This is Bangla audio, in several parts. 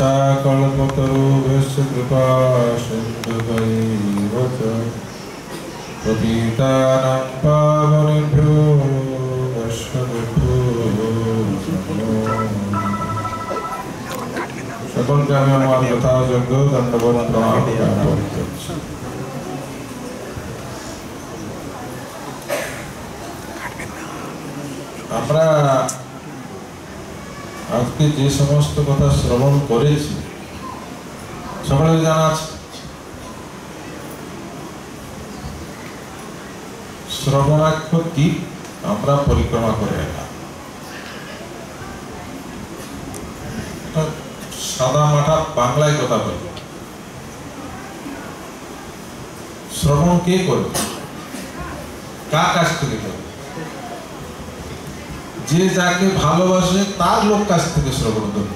पाञ्चाकल्पतरुभ्यश्च कृपा सिन्धुभैव च पतितानां पावनेभ्यो वैष्णवेभ्यो नमो সকলকে আমি আমার যথাযোগ্য দণ্ডবোধ প্রণাম জ্ঞাপন করছি আমরা আজকে যে সমস্ত কথা শ্রবণ করেছি সকলের জানা আছে শ্রবণাক্ষ দ্বীপ আমরা পরিক্রমা করে এলাম এটা সাদা মাঠা বাংলায় কথা বলি শ্রবণ কে করবে কার কাছ থেকে করবে যে যাকে ভালোবাসে তার লোক কাছ থেকে শ্রবণ করবে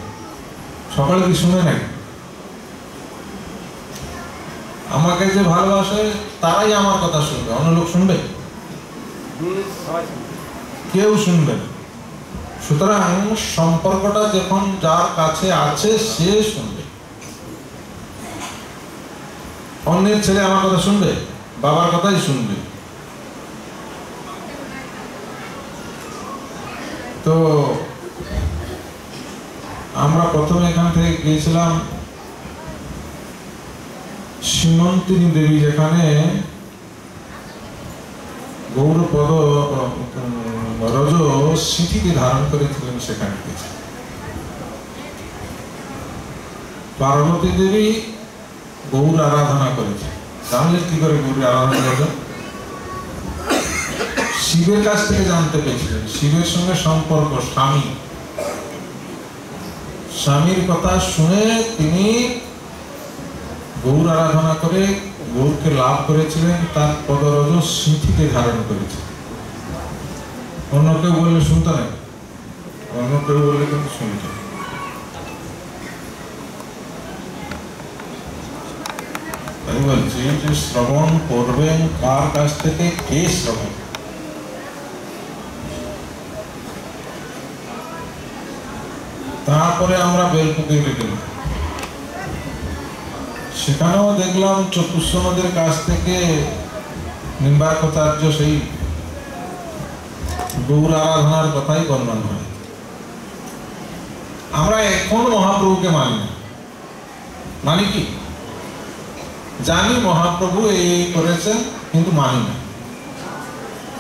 সকালে কি শুনে নাকি আমাকে যে ভালোবাসে, তারাই আমার কথা শুনবে। অন্য লোক শুনবে? কেউ শুনবে সুতরাং সম্পর্কটা যখন যার কাছে আছে, সে শুনবে। অন্যের ছেলে আমার কথা শুনবে? বাবার কথাই শুনবে। তো আমরা প্রথমে এখান থেকে গিয়েছিলাম সীমন্তিনী দেবী, যেখানে গৌরপদ, রজ সিঁথিকে ধারণ করেছিলেন সেখানে পার্বতী দেবী গৌর আরাধনা করেছে তাহলে কি করে গৌর আরাধনা করেছে শিবের কাছ থেকে জানতে পেরেছিলেন শিবের সঙ্গে সম্পর্ক, স্বামী। স্বামীর কথা শুনে তিনি গৌর আরাধনা করে, গৌরকে লাভ করেছিলেন, তার পদরজ সিঁথিতে ধারণ করেছে অন্য কেউ বললে শুনতে নাই অন্য কেউ বললে কিন্তু শুনতে তাই বলছি যে শ্রবণ করবেন কার কাছ থেকে? কে শ্রবণ তারপরে আমরা বেলকুটিতে গেলাম। সেখানেও দেখলাম চতুর্সনদের কাছ থেকে নিম্বার্কাচার্য সেই গৌর আরাধনার কথাই বর্ণন হয়। আমরা এখন মহাপ্রভুকে মানি মানি কি? জানি মহাপ্রভু এই এই করেছেন, কিন্তু মানি না।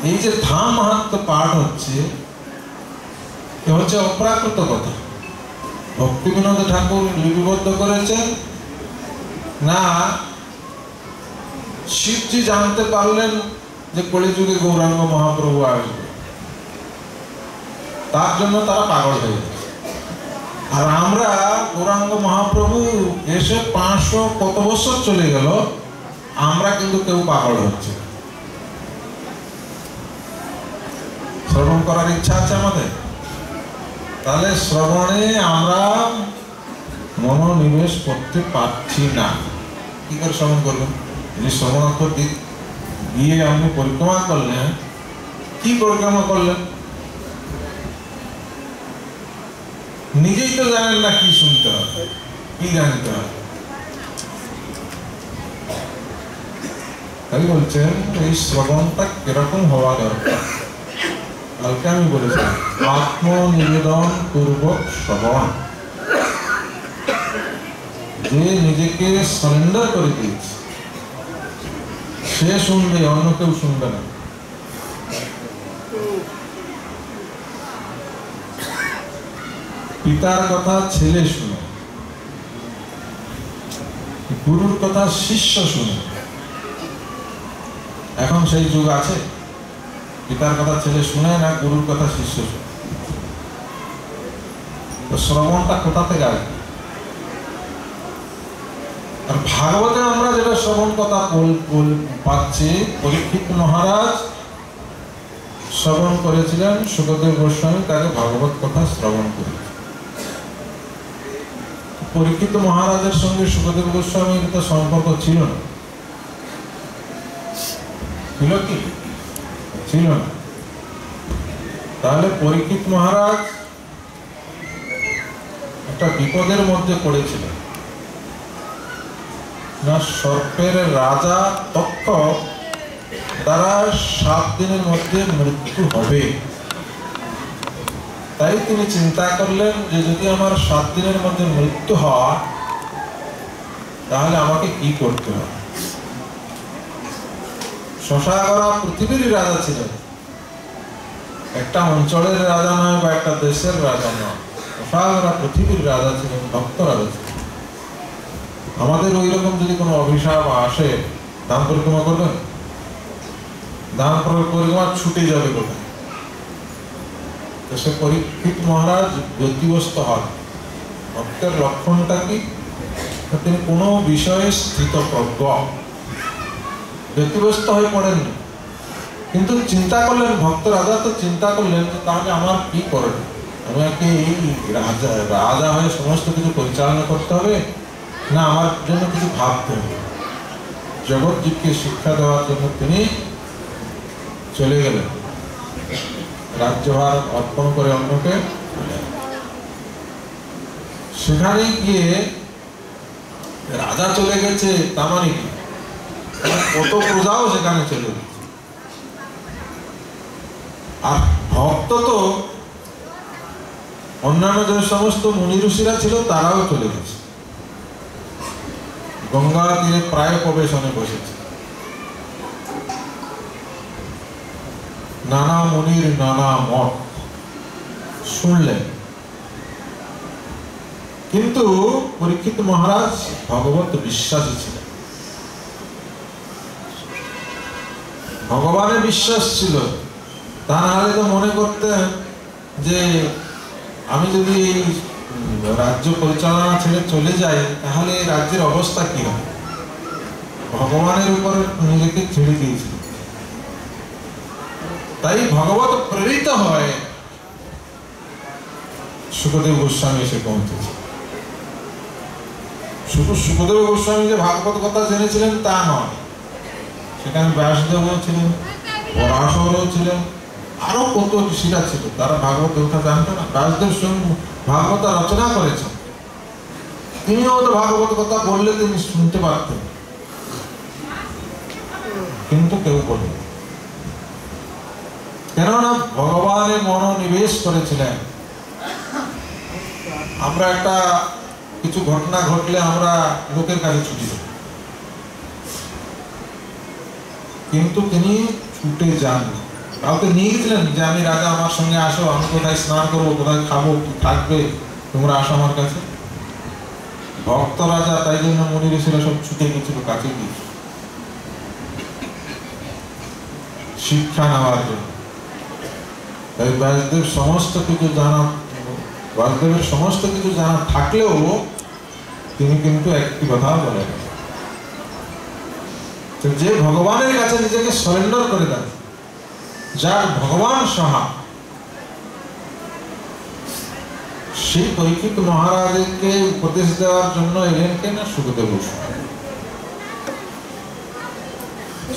এই যে ধাম মাহাত্ম পাঠ হচ্ছে, এ হচ্ছে অপ্রাকৃত কথা। ভক্তিবিনোদ ঠাকুর লিপিবদ্ধ করেছেন? না। শিবজি জানতে পারলেন যে কলিযুগে গৌরাঙ্গ মহাপ্রভু আসবে। তার জন্য তারা পাগল হয়ে আর আমরা গৌরাঙ্গ মহাপ্রভু এসে পাঁচশো কত বছর চলে গেল, আমরা কিন্তু কেউ পাগল হচ্ছে। শ্রবণ করার ইচ্ছা আছে আমাদের? তাহলে শ্রবণে আমরা মনোনিবেশ করতে পারছি না। কি করে শ্রবণ করবেন যদি শ্রবণাক্ষর দিক গিয়ে আপনি পরিক্রমা করলেন, কি পরিক্রমা করলেন? নিজেই তো জানেন না কি শুনতে হবে, কি জানতে হবে। তাই বলছেন, এই শ্রবণটা কীরকম হওয়া দরকার? কালকে আমি বলেছিলাম, আত্মনিবেদন পূর্বক শ্রবণ যে নিজেকে সারেন্ডার করে দিয়েছে, সে শুনবে, অন্য কেউ শুনবে না। পিতার কথা ছেলে শুনে, গুরুর কথা শিষ্য শুনে। এখন সেই যুগ আছে। পিতার কথা ছেলে শুনে না গুরুর কথা শিষ্য শুনে? শ্রবণটা কোথা থেকে আসবে? আর ভাগবতে আমরা যেটা শ্রবণ কথা পাচ্ছি, পরীক্ষিত মহারাজ শ্রবণ করেছিলেন সুখদেব গোস্বামী, তাকে ভাগবত কথা শ্রবণ করে পরীক্ষিত মহারাজের সঙ্গে সুখদেব গোস্বামীর তো সম্পর্ক ছিল না। ছিল কি? ছিল না তাহলে পরীক্ষিত মহারাজ একটা বিপদের মধ্যে পড়েছিলেন। না সর্পের রাজা তক্ষ তারা সাত দিনের মধ্যে মৃত্যু হবে। তাই তিনি চিন্তা করলেন যে যদি আমার সাত দিনের মধ্যে মৃত্যু হয়, তাহলে আমাকে কি করতে হবে? শশাগরা পৃথিবীর রাজা ছিলেন। একটা অঞ্চলের রাজা নয় বা একটা দেশের রাজা নয়। শশাগরা পৃথিবীর রাজা ছিলেন, ভক্ত রাজা ছিলেন। আমাদের ওই রকম যদি কোনো অভিশাপ আসে, দান পরিক্রমা করবেন? দান পরিক্রমা ছুটে যাবে কোথায়? তো সে পরীক্ষিত মহারাজ ব্যতিগ্রস্ত হন। ভক্তের লক্ষণটা কি? তিনি কোনো বিষয়ে স্থিতপ্রজ্ঞ। ব্যতিগ্রস্ত হয়ে পড়েননি। কিন্তু চিন্তা করলেন ভক্ত রাজা তো চিন্তা করলেন তাহলে আমার কি করে আমাকে এই রাজা রাজা হয়ে সমস্ত কিছু পরিচালনা করতে হবে? না, আমার জন্য কিছু ভাবতে হবে। জগৎজীবকে শিক্ষা দেওয়ার জন্য তিনি চলে গেলেন। রাজ্যভার অর্পণ করে অন্যকে সেখানে গিয়ে রাজা চলে গেছে তা মানে কি কত প্রজাও সেখানে চলে আর ভক্ত তো অন্যান্য যে সমস্ত মুনি ঋষিরা ছিল, তারাও চলে গেছে। গঙ্গা তীরে প্রায় প্রবেশনে বসেছে। নানা মুনির, নানা মত শুনলেন। কিন্তু পরীক্ষিত মহারাজ, ভগবত বিশ্বাসী ছিলেন। ভগবানের বিশ্বাস ছিল। তা নাহলে তো মনে করতেন যে আমি যদি রাজ্য পরিচালনা ছেড়ে চলে যাই, তাহলে রাজ্যের অবস্থা কি? হবে ভগবানের উপর নিজেকে ছেড়ে দিয়েছিল। তাই ভগবত প্রেরিত হয় সুখদেব গোস্বামী এসে পৌঁছেছে। শুধু সুখদেব গোস্বামী যে ভাগবত কথা জেনেছিলেন তা নয় সেখানে ব্যাসদেবও ছিলেন পরাশরও ছিলেন আরও কত ঋষিরা ছিল, তারা ভাগবত কথা জানতো না। ব্যাসদেব স্বয়ং ভাগবত রচনা করেছেন। তিনিও তো ভাগবত কথা বললে তিনি শুনতে পারতেন। কিন্তু কেউ বলেন কেননা ভগবানের মনোনিবেশ করেছিলেন। আমরা একটা কিছু ঘটনা ঘটলে আমরা লোকের কাছে ছুটি দেব। কিন্তু তিনি ছুটে যান কাউকে নিয়ে গেছিলেন যে, আমি রাজা, আমার সঙ্গে আসো, আমি কোথায় স্নান করব, কোথায় খাব থাকবে, তোমরা আসো আমার কাছে ভক্ত রাজা তাই জন্য মনি ঋষিরা সব ছুটে গেছিল কাছে গিয়ে। শিক্ষা নেওয়ার জন্য। তাই ব্যাসদেব সমস্ত কিছু জানা, বাসুদেবের সমস্ত কিছু জানা থাকলেও তিনি কিন্তু একটি কথা বলেন। যে ভগবানের কাছে নিজেকে সরেন্ডার করে দেন যার ভগবান সাহা, সেই পরীক্ষিত মহারাজকে উপদেশ দেওয়ার জন্য এলেন কেন সুখদেব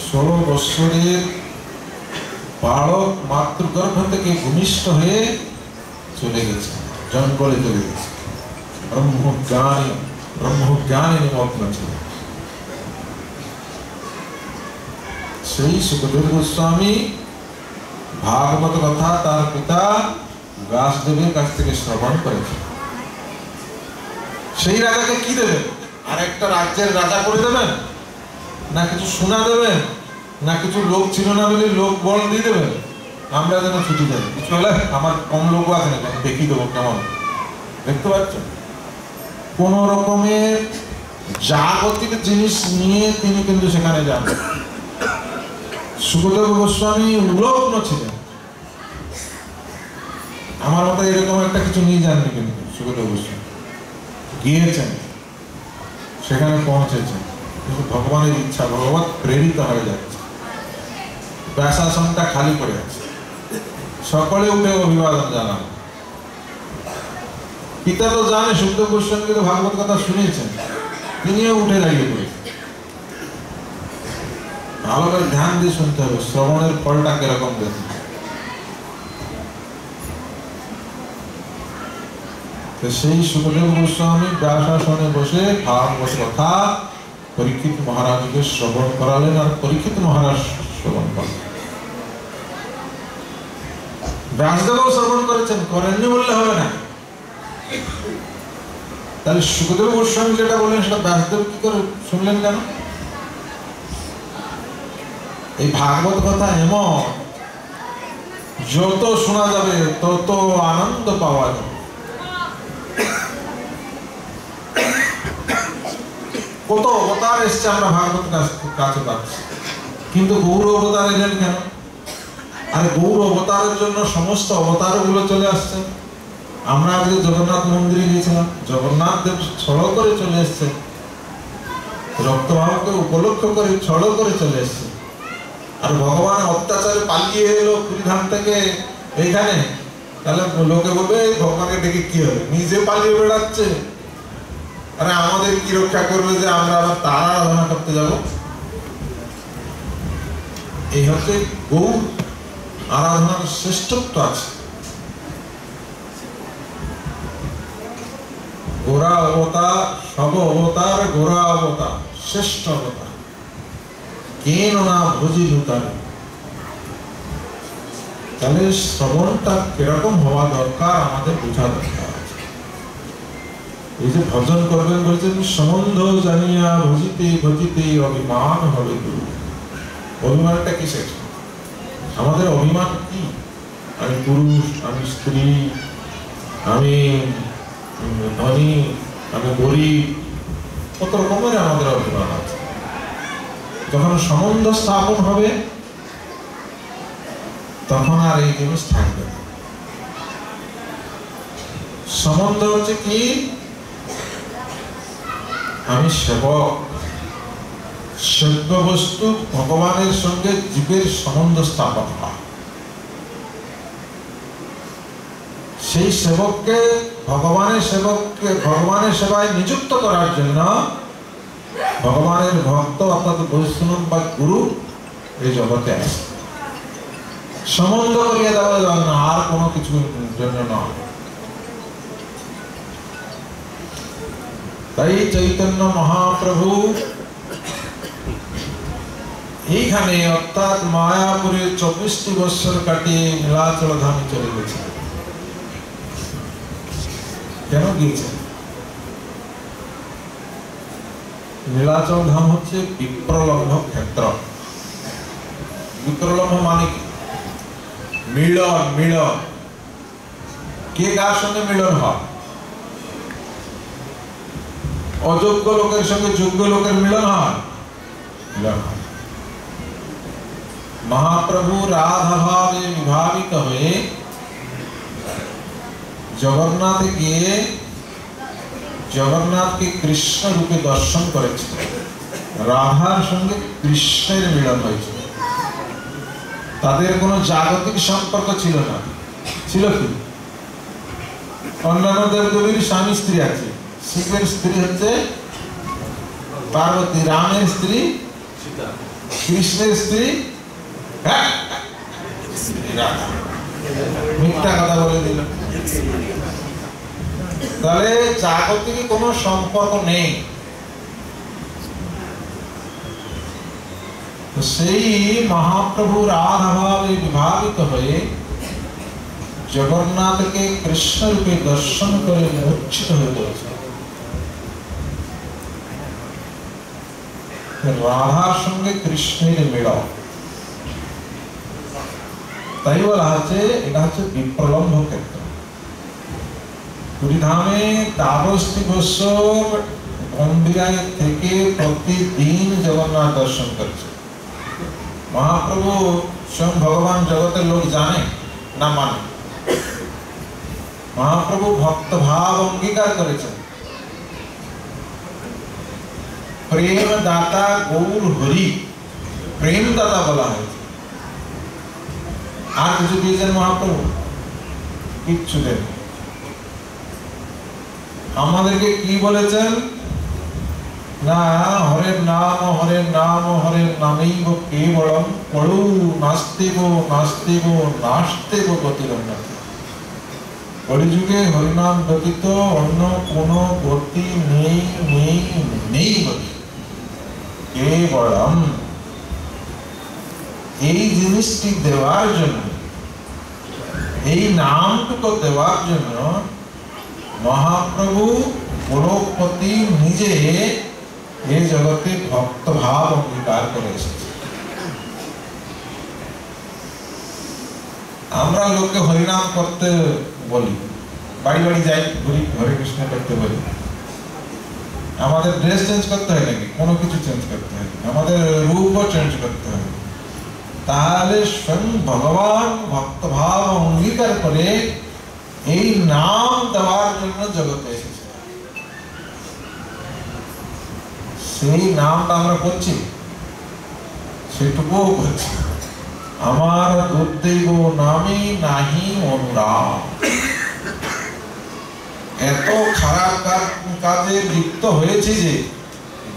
ষোলো বৎসরের বালক মাতৃগর্ভ থেকে ভূমিষ্ঠ হয়ে চলে গেছে, জঙ্গলে চলে গেছে। ব্রহ্মজ্ঞানী ব্রহ্মজ্ঞানী নিমগ্ন ছিল সেই সুখদেব গোস্বামী ভাগবত কথা তার পিতা ব্যাসদেবের কাছ থেকে শ্রবণ করেছে সেই রাজাকে কি দেবেন? আর একটা রাজ্যের রাজা করে দেবেন? না কিছু সোনা দেবেন? না কিছু লোক ছিল না বলে লোক বল দিয়ে দেবেন? আমরা যেন ছুটি যাই। কিছু হলে আমার কম লোক আছে না দেখিয়ে দেবো কেমন? দেখতে পাচ্ছ কোন রকমের জাগতিক জিনিস নিয়ে তিনি কিন্তু সেখানে যান। সুখদেব গোস্বামী উলগ্ন ছিলেন। আমার মতো এরকম একটা কিছু নিয়ে যাননি কিন্তু সুখদেব গোস্বামী। গিয়েছেন, সেখানে পৌঁছেছেন। কিন্তু ভগবানের ইচ্ছা ভগবত প্রেরিত হয়ে যাচ্ছে। ব্যাসাসনটা খালি করে আছে। সকলে উঠে অভিবাদন জানান। পিতা তো জানে শুদ্ধ গোস্বামী তো ভাগবত কথা শুনেছেন। তিনিও উঠে দাঁড়িয়ে পড়েছেন। ভালো ধ্যান দিয়ে শুনতে হবে। শ্রবণের ফলটা কীরকম দেখুন। সেই সুখদেব গোস্বামী ব্যাসাসনে বসে কথা পরীক্ষিত মহারাজকে শ্রবণ করালেন আর পরীক্ষিত মহারাজ শ্রবণ করলেন ব্যাসদেবও শ্রবণ করেছেন, করেননি বললে হবে না। তাহলে সুখদেব গোস্বামী যেটা বললেন সেটা ব্যাসদেব কি করে শুনলেন কেন? এই ভাগবত কথা এমন যত শোনা যাবে, তত আনন্দ পাওয়া যাবে। কত অবতার এসছে আমরা ভাগবত কাছে পাচ্ছি। কিন্তু গৌর অবতার এলেন কেন? আর গৌর অবতারের জন্য সমস্ত অবতারগুলো চলে আসছে। আমরা আজকে জগন্নাথ মন্দিরে গিয়েছিলাম। জগন্নাথ দেব ছড় করে চলে এসছে। রক্তভাবকে উপলক্ষ করে ছড় করে চলে এসছে। আর ভগবান অত্যাচারে পালিয়ে এলো পুরীধাম থেকে এইখানে, তাহলে লোকে বলবে, "এই ভগবানকে ডেকে কি হবে? নিজে পালিয়ে বেড়াচ্ছে। আরে আমাদের কি রক্ষা করবে যে আমরা আবার তার আরাধনা করতে যাব? এই হচ্ছে গৌর আরাধনার শ্রেষ্ঠত্ব আছে। গোরা অবতার, সব অবতার গোরা অবতার, শ্রেষ্ঠ অবতার। না ভজিল তারে তাহলে শ্রবণটা কীরকম হওয়া দরকার আমাদের বোঝা দরকার। এই যে ভজন করবেন বলছেন, সম্বন্ধ জানিয়া ভজিতে ভজিতে অভিমান হবে গুরু অভিমানটা কিসের? আমাদের অভিমান কি? আমি পুরুষ, আমি স্ত্রী, আমি ধনী, আমি গরিব, কত রকমের আমাদের অভিমান আছে। যখন সম্বন্ধ স্থাপন হবে, তখন আর এই জিনিস থাকবে সম্বন্ধ হচ্ছে কি? আমি সেবক। সেব্য বস্তু ভগবানের সঙ্গে জীবের সম্বন্ধ স্থাপন হয়। সেই সেবককে, ভগবানের সেবককে, ভগবানের সেবায় নিযুক্ত করার জন্য ভগবানের ভক্ত অর্থাৎ বৈষ্ণব বা গুরু এই জগতে আসে সম্বন্ধ করিয়ে দেওয়া যাবে না, আর কোনো কিছু জন্য নয়। তাই চৈতন্য মহাপ্রভু এইখানে অর্থাৎ মায়াপুরে চব্বিশটি বৎসর কাটিয়ে নীলাচল ধামে চলে গেছে কেন গিয়েছে নীলাচল ধাম হচ্ছে বিপ্রলম্ভ ক্ষেত্র। বিপ্রলম্ভ মানে কি? মিলন মিলন। কে কার সঙ্গে মিলন হয়? অযোগ্য লোকের সঙ্গে যোগ্য লোকের মিলন হয়? মিলন হয়। মহাপ্রভু বিভাবিত হয়ে জগন্নাথ জগন্নাথকে কৃষ্ণ রূপে দর্শন করেছিল। রাধার সঙ্গে কৃষ্ণের মিলন হয়েছিল। তাদের কোনো জাগতিক সম্পর্ক ছিল না। ছিল কি? অন্যান্য দেবদেবীর স্বামী স্ত্রী আছে। শিবের স্ত্রী হচ্ছে পার্বতী, রামের স্ত্রী কৃষ্ণের স্ত্রী হ্যাঁ? মিথ্যা কথা বলে দিল। তাহলে জাগতিক কোনো সম্পর্ক নেই। সেই মহাপ্রভু রাধাভাবে বিভাবিত হয়ে জগন্নাথকে কৃষ্ণ রূপে দর্শন করে মূর্ছিত হয়ে পড়েছে রাধার সঙ্গে কৃষ্ণের মিলন। তাই বলা হচ্ছে, এটা হচ্ছে বিপ্রলম্ভ ক্ষেত্র। পুরীধামে দ্বাদশটি বৎসর গম্ভীরায় থেকে প্রতিদিন জগন্নাথ দর্শন করছে। মহাপ্রভু স্বয়ং ভগবান জগতের লোক জানে না মানে। মহাপ্রভু ভক্ত ভাব অঙ্গীকার করেছেন। প্রেম দাতা গৌর হরি প্রেম দাতা বলা হয়েছে। আর কিছু দিয়েছেন মহাপ্রভু? কিচ্ছু দেন আমাদেরকে কি বলেছেন? না, হরের নাম হরের নাম, হরের নামেই কেবলম পড়ু নাস্তিব নাস্তিব নাস্তিব গতিরন্নতি। কলিযুগে হরিনাম ব্যতীত অন্য কোন গতি নেই নেই নেই গতি। কেবলম। এই জিনিসটি দেওয়ার জন্য, এই নামটুকু দেওয়ার জন্য মহাপ্রভু গোলকপতি নিজে এই জগতে ভক্ত ভাব অঙ্গীকার করে আমরা লোককে হরিনাম করতে বলি, বাড়ি বাড়ি যাই, ঘুরি, হরে কৃষ্ণ করতে বলি। আমাদের ড্রেস চেঞ্জ করতে হয় নাকি? কোনো কিছু চেঞ্জ করতে হয় আমাদের রূপও চেঞ্জ করতে হয়। তাহলে স্বয়ং ভগবান ভক্তভাব অঙ্গীকার করে এই নাম দেওয়ার জন্য জগতে এসেছে। সেই নামটা আমরা করছি। সেটুকুও করছি। আমার দুর্দৈব নামে নাহি অনুরাগ এত খারাপ কাজে লিপ্ত হয়েছে যে,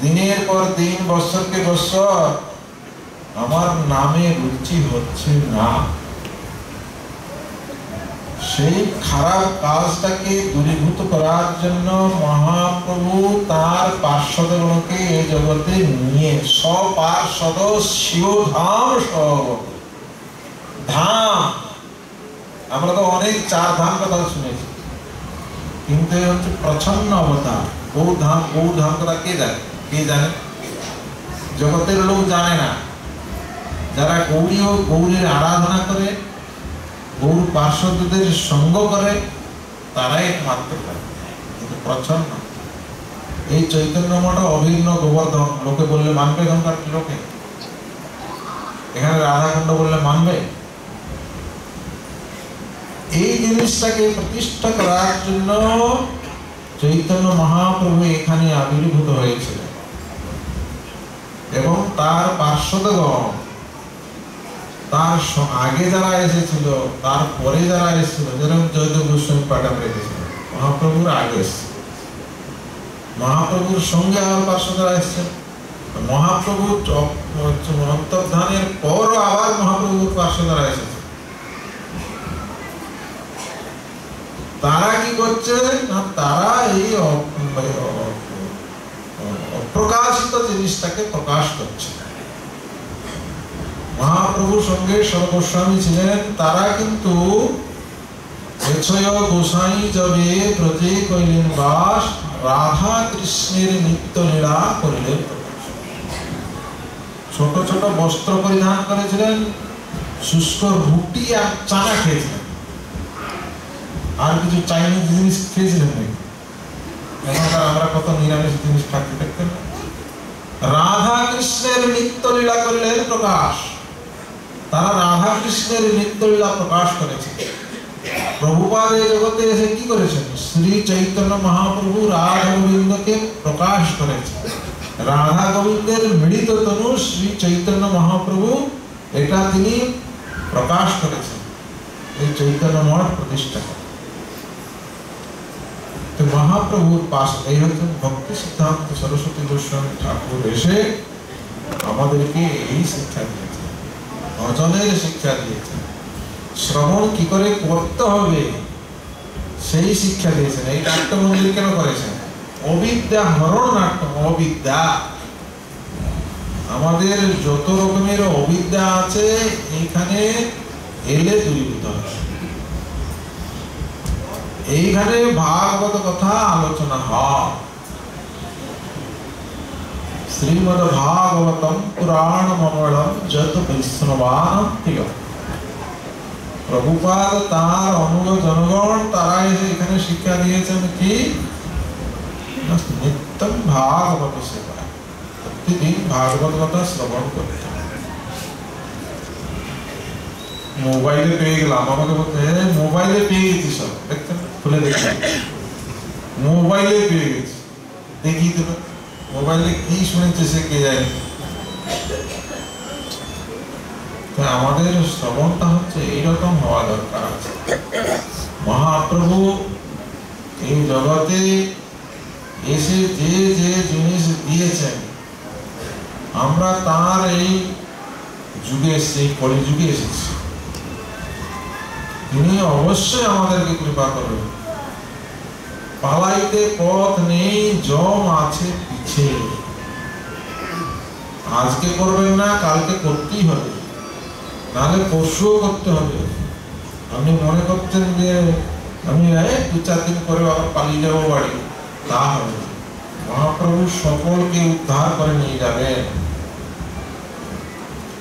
দিনের পর দিন, বছরকে বছর, আমার নামে রুচি হচ্ছে না। সেই খারাপ কাজটাকে দূরীভূত করার জন্য মহাপ্রভু তার পার্শ্বদগণকে এই জগতে নিয়ে স্বপার্শ্বদ শিবধাম ধাম! আমরা তো অনেক চার ধাম কথা শুনেছি। কিন্তু হচ্ছে প্রচ্ছন্ন অবতার। গৌর ধাম গৌর ধাম কথা কে জানে? কে জানে? জগতের লোক জানে না। যারা গৌরী ও গৌরীর আরাধনা করে গৌর পার্শ্বদের সঙ্গ করে তারাই একমাত্র কিন্তু প্রচ্ছন্ন এই চৈতন্য মঠ অভিন্ন গোবর্ধন লোকে বললে, মানবে এখানকার লোকে? এখানে রাধাখণ্ড বললে, মানবে? এই জিনিসটাকে প্রতিষ্ঠা করার জন্য চৈতন্য মহাপ্রভু এখানে আবির্ভূত হয়েছিল এবং তার পার্শ্বদগণ তার আগে যারা এসেছিল তার পরে যারা এসেছিল, যেরকম জয়দেব গোস্বামী পাঠাম রেখেছিল মহাপ্রভুর আগে এসছে। মহাপ্রভুর সঙ্গে আবার পার্শ্বদরা এসছে মহাপ্রভুর অন্তর্ধানের পরও আবার মহাপ্রভুর পার্শ্বদরা এসেছে। তারা কি করছে না, তারা এই অপ্রকাশিত জিনিসটাকে প্রকাশ করছে। মহাপ্রভুর সঙ্গে সর্বস্বামী ছিলেন, তারা কিন্তু গোসাই যবে ব্রজে কইলেন বাস, রাধা কৃষ্ণের নিত্য লীলা করিলেন। ছোট ছোট বস্ত্র পরিধান করেছিলেন, শুষ্ক রুটি আর চানা খেয়েছিলেন। আর কিছু চাইনিজ জিনিস খেয়েছিলেন এখনকার আমরা কত নিরামিষ জিনিস খাতে দেখতেন রাধা কৃষ্ণের নিত্য লীলা করলেন প্রকাশ। তারা রাধা কৃষ্ণের নিত্যলীলা প্রকাশ করেছে। প্রভুপাদ এই জগতে এসে কি করেছেন? শ্রী চৈতন্য মহাপ্রভু রাধা গোবিন্দকে প্রকাশ করেছে রাধা গোবিন্দের মিলিত তনু শ্রী চৈতন্য মহাপ্রভু, এটা তিনি প্রকাশ করেছেন। এই চৈতন্য মঠ প্রতিষ্ঠা তো মহাপ্রভুর পাশ এই হচ্ছেন ভক্তি সিদ্ধান্ত সরস্বতী গোস্বামী ঠাকুর এসে আমাদেরকে এই শিক্ষা দিয়েছে ভজনের শিক্ষা দিয়েছেন। শ্রবণ কি করে করতে হবে, সেই শিক্ষা দিয়েছেন। এই নাট্য মন্দির কেন করেছেন? অবিদ্যা হরণ নাট্য অবিদ্যা। আমাদের যত রকমের অবিদ্যা আছে, এইখানে এলে দূরীভূত এইখানে ভাগবত কথা আলোচনা হয়। মঙ্গলম যত বৈষ্ণবান প্রিয় প্রভুপাদ তার অনুগ জনগণ তারা এসে এখানে শিক্ষা দিয়েছেন কি নিত্যম ভাগবত সেবা প্রতিদিন ভাগবত কথা শ্রবণ করতে মোবাইলে পেয়ে গেলাম আমাকে বলতে মোবাইলে পেয়ে গেছি সব দেখতেন খুলে দেখি মোবাইলে পেয়ে গেছি দেখি দেবে মোবাইলে কি শুনেছে সে কে জানে? আমাদের শ্রবণটা হচ্ছে এইরকম হওয়া দরকার আছে। মহাপ্রভু এই জগতে এসে যে যে জিনিস দিয়েছেন, আমরা তার এই যুগে সেই কলি যুগে এসেছি। তিনি অবশ্যই আমাদেরকে কৃপা করবেন পালাইতে পথ নেই, জম আছে পিছে আজকে করবেন না, কালকে করতেই হবে। নাহলে পরশুও করতে হবে। আপনি মনে করছেন যে আমি দু চার দিন আবার পালিয়ে যাব বাড়ি? তা হবে মহাপ্রভু সকলকে উদ্ধার করে নিয়ে যাবেন।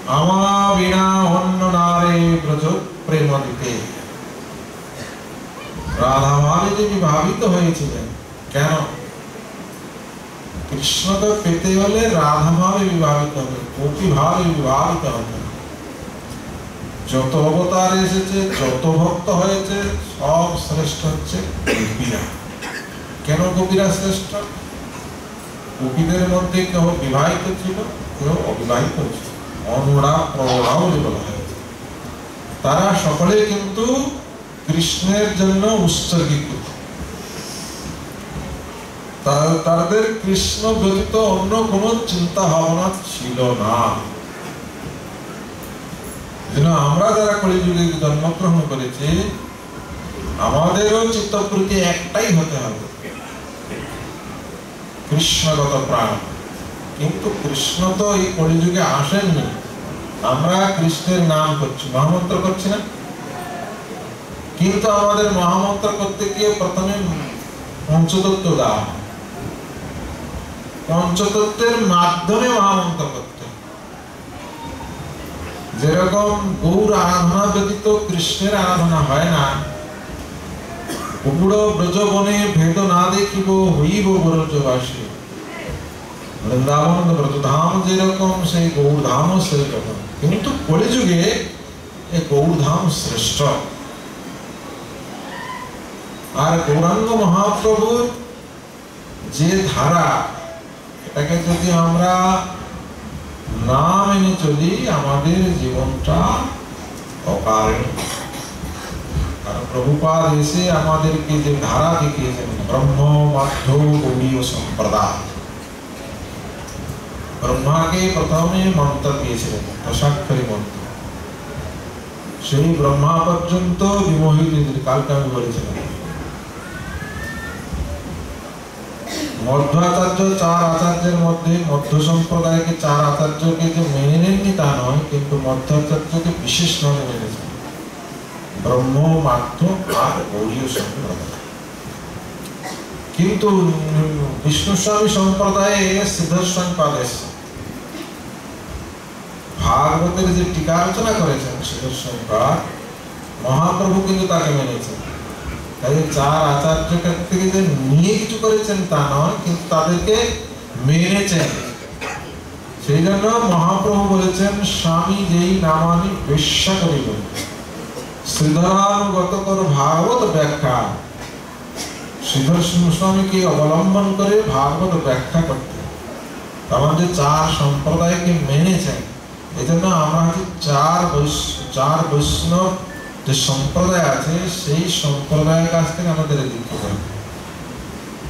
আমা বিনা অন্য নারে ব্রজ প্রেম দিতে রাধামালি যে বিভাবিত হয়েছিলেন। কেন? কৃষ্ণকে পেতে হলে রাধা ভাবে বিভাবিত হবে গোপী ভাবে বিভাবিত হবে। যত অবতার এসেছে, যত ভক্ত হয়েছে, সব শ্রেষ্ঠ হচ্ছে গোপীরা। কেন গোপীরা শ্রেষ্ঠ? গোপীদের মধ্যে কেউ বিবাহিত ছিল, কেউ অবিবাহিত ছিল। অনুরা প্রৌঢ়া বলে বলা হয়েছে। তারা সকলে কিন্তু কৃষ্ণের জন্য উৎসর্গীকৃত। তাদের কৃষ্ণ ব্যতীত অন্য কোন চিন্তা ভাবনা ছিল না। আমরা যারা কলিযুগে জন্মগ্রহণ করেছি, আমাদেরও চিত্তপ্রতি একটাই হতে হবে। কৃষ্ণগত প্রাণ। কিন্তু কৃষ্ণ তো এই কলিযুগে আসেননি। আমরা কৃষ্ণের নাম করছি। মহামন্ত্র করছি না? কিন্তু আমাদের মহামন্ত্র করতে গিয়ে প্রথমে পঞ্চতত্ত্ব দেওয়া। পঞ্চতত্ত্বের মাধ্যমে মহামন্ত্র করতে হয়। যেরকম গৌর আরাধনা ব্যতীত কৃষ্ণের আরাধনা হয় না ব্রজবনে ভেদ না দেখিব, হইব ব্রজবাসী। বৃন্দাবন ব্রজধাম যেরকম, সেই গৌরধাম সেই রকম কিন্তু কলিযুগে এই গৌরধাম শ্রেষ্ঠ। আর গৌরাঙ্গ মহাপ্রভুর যে ধারা এটাকে যদি আমরা না মেনে চলি, আমাদের জীবনটা অকারণ কারণ প্রভুপাদ এসে আমাদেরকে যে ধারা দেখিয়েছেন, ব্রহ্ম, মাধ্য গৌরীয় সম্প্রদায়। ব্রহ্মাকে প্রথমে মন্ত্র দিয়েছিলেন দশাক্ষরী মন্ত্র। সেই ব্রহ্মা পর্যন্ত বিমোহিত কালকে আমি বলেছিলাম মধ্যাচার্য চার আচার্যের মধ্যে মধ্য সম্প্রদায়কে চার আচার্যকে যে মেনে নেননি তা নয়, কিন্তু মধ্যাচার্যকে বিশেষ ভাবে মেনেছেন ব্রহ্ম আর গৌরীয় সম্প্রদায়। কিন্তু বিষ্ণু স্বামী সম্প্রদায়ে ভাগবতের যে টিকা আলোচনা করেছেন সিদ্ধস্বামী পাদ মহাপ্রভু কিন্তু তাকে মেনেছেন। তাই চার আচার্য থেকে যে নিয়ে কিছু করেছেন তা নয়, কিন্তু তাদেরকে মেনেছেন সেই জন্য মহাপ্রভু বলেছেন, স্বামী যেই নামানি বেশ্যা করিব। শ্রীধরানুগত কর ভাগবত ব্যাখ্যা। শ্রীধর স্বামীকে অবলম্বন করে ভাগবত ব্যাখ্যা করতে। আমাদের চার সম্প্রদায়কে মেনেছেন এই জন্য আমরা চার চার বৈষ্ণব যে সম্প্রদায় আছে, সেই সম্প্রদায়ের কাছ থেকে আমাদের করি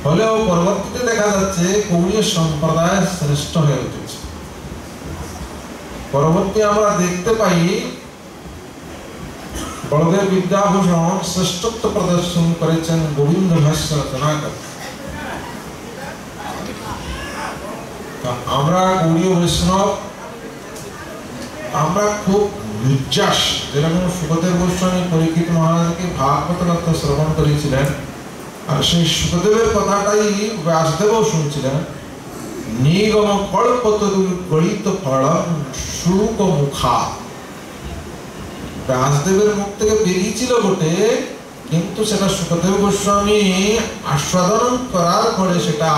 হলেও পরবর্তীতে দেখা যাচ্ছে গৌরীয় সম্প্রদায় শ্রেষ্ঠ হয়ে উঠেছে। পরবর্তী আমরা দেখতে পাই বড়দেব বিদ্যাভূষণ শ্রেষ্ঠত্ব প্রদর্শন করেছেন গোবিন্দ ভাষ্য রচনা আমরা গৌরীয় বৈষ্ণব, আমরা খুব নির্যাস, যেরকম সুখদেব গোস্বামী পরীক্ষিত মহারাজকে ভাগবত কথা শ্রবণ করেছিলেন আর সেই সুখদেবের কথাটাই ব্যাসদেবও শুনছিলেন। নিগম কল্পতরুর গলিত ফলম সুক মুখা ব্যাসদেবের মুখ থেকে বেরিয়েছিল বটে, কিন্তু সেটা সুখদেব গোস্বামী আস্বাদন করার পরে সেটা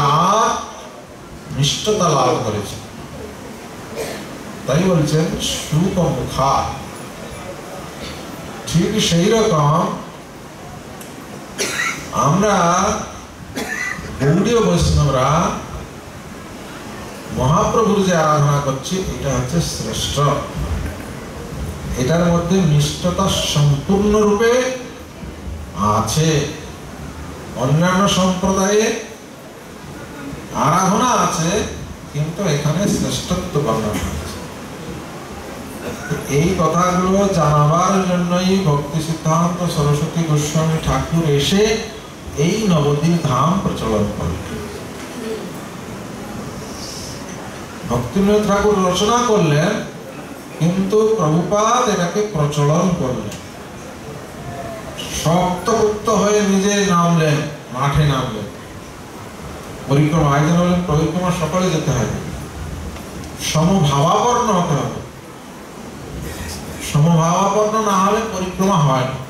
নিষ্ঠতা লাভ করেছে। তাই বলছেন সুখ মুখা ঠিক সেই রকম আমরা বৈষ্ণবরা মহাপ্রভুর যে আরাধনা করছি, এটা হচ্ছে শ্রেষ্ঠ। এটার মধ্যে নিষ্ঠতা সম্পূর্ণরূপে আছে। অন্যান্য সম্প্রদায়ে আরাধনা আছে, কিন্তু এখানে শ্রেষ্ঠত্ব বর্ণনা আছে এই কথাগুলো জানাবার জন্যই ভক্তি সিদ্ধান্ত সরস্বতী গোস্বামী ঠাকুর এসে এই নবদ্বীপ ধাম প্রচলন করলেন ভক্তিবিনোদ ঠাকুর রচনা করলেন, কিন্তু প্রভুপাদ এটাকে প্রচলন করলেন। শক্তপুক্ত হয়ে নিজে নামলেন, মাঠে নামলেন। পরিক্রমা, আয়োজন হলেন, পরিক্রমা সকলে যেতে হবে। সমভাবাপন্ন হতে হবে। সমভাবাপন্ন না হলে পরিক্রমা হয় না।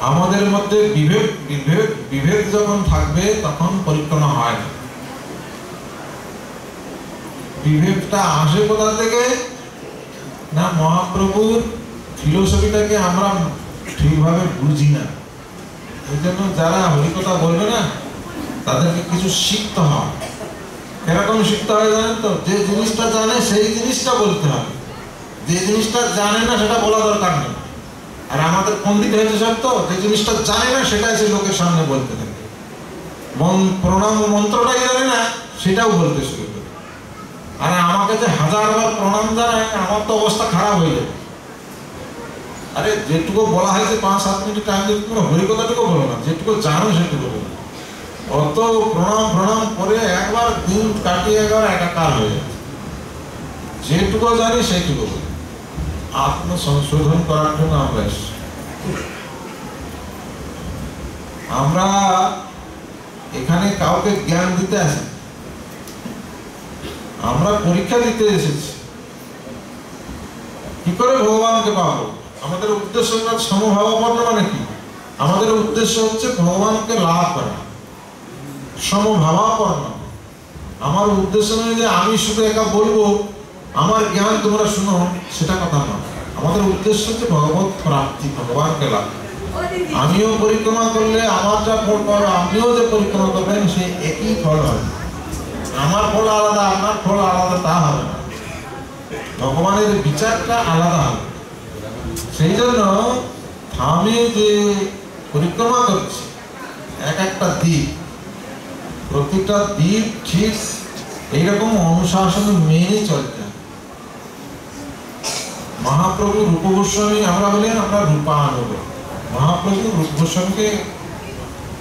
আমাদের মধ্যে বিভেদ বিভেদ বিভেদ যখন থাকবে, তখন পরিক্রমা হয় না। বিভেদটা আসে কোথা থেকে? না মহাপ্রভুর ফিলোসফিটাকে আমরা ঠিকভাবে বুঝি না। এই জন্য যারা হরিকথা বলবে না, তাদেরকে কিছু শিখতে হয়। এরকম শিখতে হয় জানেন তো? যে জিনিসটা জানে, সেই জিনিসটা বলতে হবে। যে জিনিসটা জানে না সেটা বলা দরকার নেই। আর আমাদের পণ্ডিত হয়েছে সব তো যে জিনিসটা জানে না সেটাই সে লোকের সামনে বলতে থাকে। মন- প্রণাম মন্ত্রটাই জানে না, সেটাও বলতে শুরু করে। আরে আমাকে যে হাজারবার প্রণাম জানায়, আমার তো অবস্থা খারাপ হয়ে যাবে আরে যেটুকু বলা হয়েছে পাঁচ, সাত মিনিট টাইম দিয়ে তুমি হরিকথাটুকু বলো না, যেটুকু জানো সেটুকু বলো। অত প্রণাম প্রণাম করে একবার দিন কাটিয়ে একবার একাকার হয়ে যাচ্ছে যেটুকু জানি সেইটুকু বলি। আত্মসংশোধন করার জন্য আমরা এসেছি। আমরা এখানে কাউকে জ্ঞান দিতে আসি আমরা পরীক্ষা দিতে এসেছি। কি করে ভগবানকে পাবো? আমাদের উদ্দেশ্য সমভাবাপন্ন মানে কি? আমাদের উদ্দেশ্য হচ্ছে ভগবানকে লাভ করা। সমভাবাপন্ন। আমার উদ্দেশ্য নয় যে আমি শুধু একা বলব আমার জ্ঞান তোমরা শুনো, সেটা কথা নয় আমাদের উদ্দেশ্য হচ্ছে ভগবত প্রাপ্তি ভগবানকে লাভ আমিও পরিক্রমা করলে আমার যা ফল পাবো, আপনিও যে পরিক্রমা করবেন, সে একই ফল হবে। আমার ফল আলাদা, আপনার ফল আলাদা, তা হবে না। ভগবানের বিচারটা আলাদা হবে। সেই জন্য আমি যে পরিক্রমা করছি, এক একটা দ্বীপ প্রতিটা দ্বীপ ঠিক এইরকম অনুশাসন মেনে চলতে। মহাপ্রভু রূপ গোস্বামী আমরা বলেন আমরা রূপানুগ মহাপ্রভু রূপ গোস্বামীকে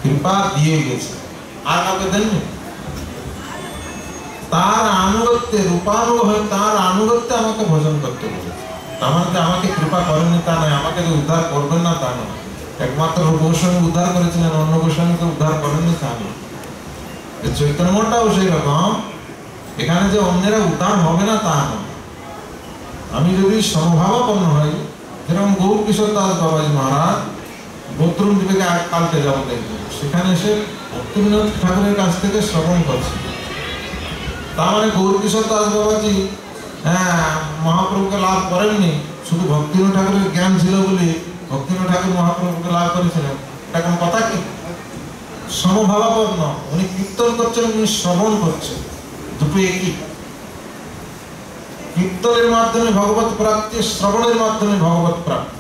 কৃপা দিয়ে গেছে। আর কাউকে দেননি? তার আনুগত্যে রূপানুগ হয়ে তার আনুগত্যে আমাকে ভোজন করতে বলেছে। তার মানে আমাকে কৃপা করেনি তা নয়, আমাকে যে উদ্ধার করবেন না তা নয়। একমাত্র রূপ গোস্বামী উদ্ধার করেছিলেন, অন্য গোস্বামীকে উদ্ধার করেননি তা নয়। চৈতন্যটাও সেই রকম। এখানে যে অন্যেরা উদ্ধার হবে না তা নয়। আমি যদি সমভাবাপন্ন হই, যেরকম গৌর কিশোর দাস বাবাজি মহারাজ বদ্রুম দ্বীপে আগ কালকে যাব দেখব সেখানে এসে ভক্তিবিনোদ ঠাকুরের কাছ থেকে শ্রবণ করছে। তার মানে গৌর কিশোর দাস বাবাজি হ্যাঁ মহাপ্রভুকে লাভ করেননি, শুধু ভক্তিবিনোদ ঠাকুরের জ্ঞান ছিল বলে ভক্তিবিনোদ ঠাকুর মহাপ্রভুকে লাভ করেছিলেন। এটা কোনো কথা কি? সমভাবাপন্ন। উনি কীর্তন করছেন, উনি শ্রবণ করছেন। দুটো একই। কীর্তনের মাধ্যমে ভগবত প্রাপ্তি, শ্রবণের মাধ্যমে ভগবত প্রাপ্তি।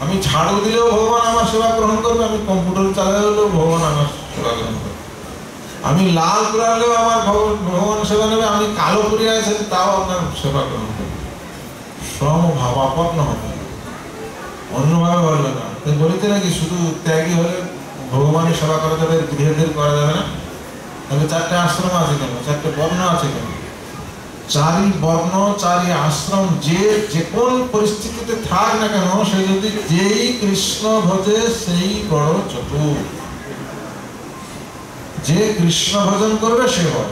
আমি ঝাড়ু দিলেও ভগবান আমার সেবা গ্রহণ করবে, আমি কম্পিউটার চালালেও ভগবান আমার সেবা গ্রহণ করবে। আমি লাল করালেও আমার ভগ- ভগবান সেবা নেবে, আমি কালো করিয়া আছেন তাও আপনার সেবা গ্রহণ করবে। সমভাবাপন্ন হবে। অন্যভাবে বলবে না। বলিতে নাকি শুধু ত্যাগী হলে ভগবানের সেবা করা যাবে গৃহদের করা যাবে না? তাহলে চারটে আশ্রম আছে কেন? চারটে বর্ণ আছে কেন? চারি বর্ণ, চারি আশ্রম, যে যে কোন পরিস্থিতিতে থাক না কেন, সে যদি যেই কৃষ্ণ ভজে সেই বড় চতুর। যে কৃষ্ণ ভজন করবে, সে বড়।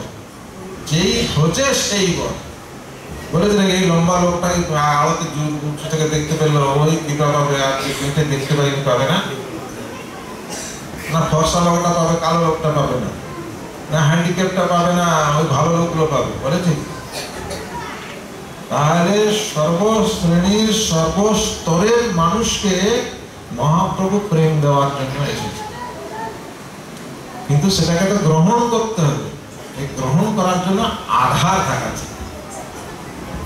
যেই ভজে সেই বড়। বলেছে নাকি, এই লম্বা লোকটা এই আড়তে জু- উঁচু থেকে দেখতে পেল, ওই কৃপা পাবে আর পেটে দেখতে পাইনি পাবে না? না, ফর্সা লোকটা পাবে, কালো লোকটা পাবে না। না হ্যান্ডিক্যাপটা পাবে না, ওই ভালো লোকগুলো পাবে। বলেছি তাহলে সর্বশ্রেণীর, সর্বস্তরের মানুষকে মহাপ্রভু প্রেম দেওয়ার জন্য এসেছে। কিন্তু সেটাকে তো গ্রহণ করতে হবে। এই গ্রহণ করার জন্য আধার থাকা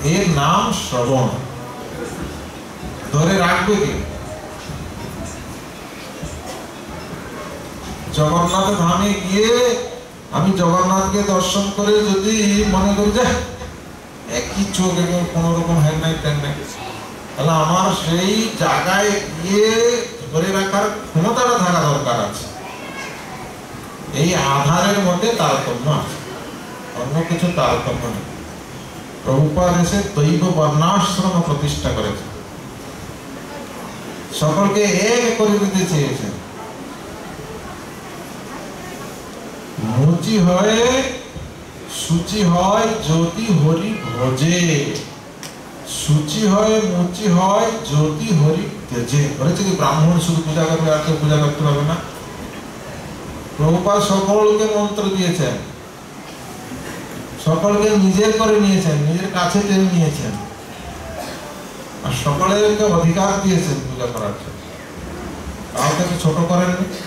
এর নাম শ্রবণ। ধরে রাখবে কি? জগন্নাথ ধামে গিয়ে আমি জগন্নাথকে দর্শন করে যদি মনে করি যে একই চোখ এবং কোনো রকম হ্যান নাই। তাহলে আমার সেই জায়গায় গিয়ে ধরে রাখার ক্ষমতাটা থাকা দরকার আছে। এই আধারের মধ্যে তারতম্য আছে। অন্য কিছু তারতম্য নেই। প্রভুপাদ এসে দৈব বর্ণাশ্রম প্রতিষ্ঠা করেছে। সকলকে এক করে দিতে চেয়েছেন। মুচি হয় সূচি হয় যদি হরি ভজে সূচি হয়, মুচি হয় যদি হরি তেজে। বলেছে কি ব্রাহ্মণ শুধু পূজা করবে, আর কেউ পূজা করতে পারবে না। প্রভুপাদ সকলকে মন্ত্র দিয়েছেন। সকলকে নিজের করে নিয়েছেন, নিজের কাছে টেনে নিয়েছেন। আর সকলেরকে অধিকার দিয়েছেন পূজা করার জন্য। কাউকে ছোট করেননি।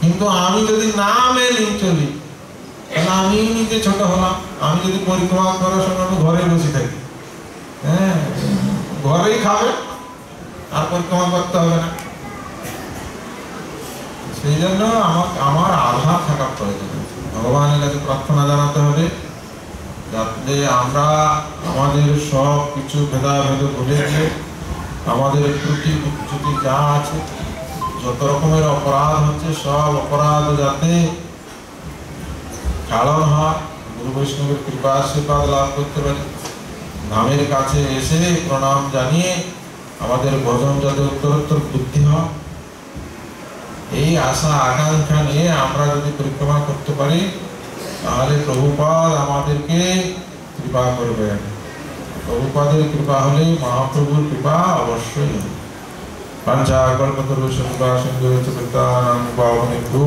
কিন্তু আমি যদি না মেনে চলি আমি নিজে ছোট হলাম, আমি যদি পরিক্রমা করার সময় আমি ঘরে বসে থাকি। হ্যাঁ ঘরেই খাবে, আর পরিক্রমা করতে হবে না। সেই জন্য আমার আমার আধার থাকা প্রয়োজন ভগবানের কাছে প্রার্থনা জানাতে হবে, যাতে আমরা আমাদের সব কিছু ভেদাভেদ ভুলে গিয়ে আমাদের ত্রুটি যা আছে, যত রকমের অপরাধ হচ্ছে, সব অপরাধ যাতে ছাড়ন হয় গুরু বৈষ্ণবের কৃপা আশীর্বাদ লাভ করতে পারি। ধামের কাছে এসে প্রণাম জানিয়ে আমাদের ভজন যাতে উত্তরোত্তর বুদ্ধি হয়, এই আশা আকাঙ্ক্ষা নিয়ে আমরা যদি পরিক্রমা করতে পারি, তাহলে প্রভুপাদ আমাদেরকে কৃপা করবেন। প্রভুপাদের কৃপা হলে মহাপ্রভুর কৃপা অবশ্যই। হবে পাঞ্চা কল্পতরু শঙ্কা সিন্ধু চিত্তানন্দ পাবনে ভূ